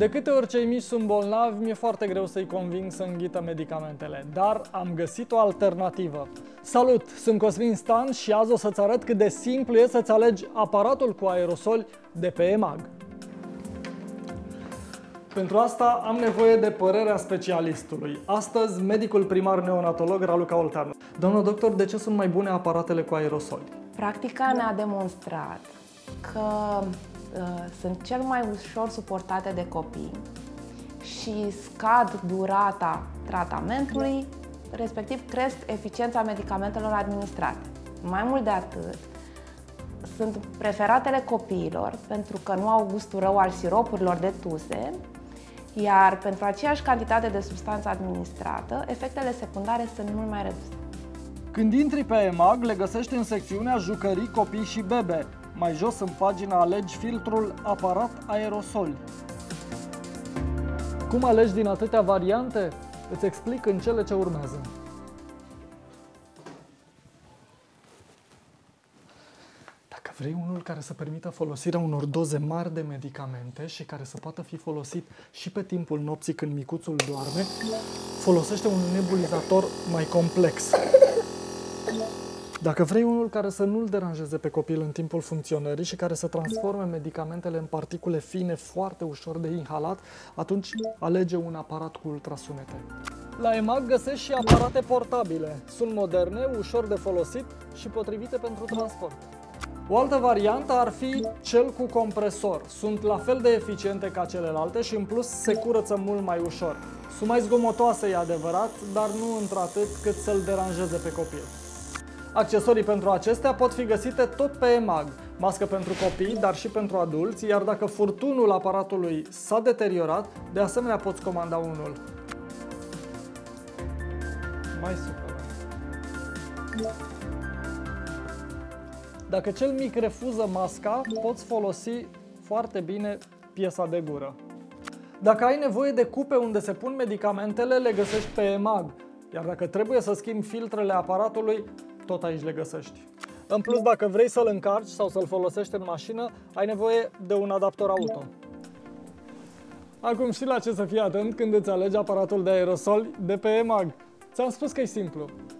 De câte ori cei mici sunt bolnavi, mi-e foarte greu să-i conving să înghită medicamentele, dar am găsit o alternativă. Salut, sunt Cosmin Stan și azi o să-ți arăt cât de simplu e să-ți alegi aparatul cu aerosoli de pe EMAG. Pentru asta am nevoie de părerea specialistului. Astăzi, medicul primar neonatolog Raluca Olteanu. Domnul doctor, de ce sunt mai bune aparatele cu aerosoli? Practica ne-a demonstrat că uh, sunt cel mai ușor suportate de copii și scad durata tratamentului, respectiv cresc eficiența medicamentelor administrate. Mai mult de atât, sunt preferatele copiilor pentru că nu au gustul rău al siropurilor de tuse, iar pentru aceeași cantitate de substanță administrată, efectele secundare sunt mult mai reduse. Când intri pe EMAG, le găsești în secțiunea Jucării, copii și bebe. Mai jos în pagina alegi filtrul Aparat aerosol. Cum alegi din atâtea variante? Îți explic în cele ce urmează. Dacă vrei unul care să permită folosirea unor doze mari de medicamente și care să poată fi folosit și pe timpul nopții când micuțul doarme, folosește un nebulizator mai complex. Dacă vrei unul care să nu-l deranjeze pe copil în timpul funcționării și care să transforme medicamentele în particule fine foarte ușor de inhalat, atunci alege un aparat cu ultrasunete. La EMAG găsești și aparate portabile. Sunt moderne, ușor de folosit și potrivite pentru transport. O altă variantă ar fi cel cu compresor. Sunt la fel de eficiente ca celelalte și în plus se curăță mult mai ușor. Sunt mai zgomotoase, e adevărat, dar nu într-atât cât să-l deranjeze pe copil. Accesorii pentru acestea pot fi găsite tot pe EMAG, mască pentru copii, dar și pentru adulți, iar dacă furtunul aparatului s-a deteriorat, de asemenea poți comanda unul. Mai super. Dacă cel mic refuză masca, poți folosi foarte bine piesa de gură. Dacă ai nevoie de cupe unde se pun medicamentele, le găsești pe EMAG. Iar dacă trebuie să schimbi filtrele aparatului, tot aici le găsești. În plus, dacă vrei să-l încarci sau să-l folosești în mașină, ai nevoie de un adaptor auto. Acum știi la ce să fii atent când îți alegi aparatul de aerosol de pe EMAG. Ți-am spus că e simplu. Da.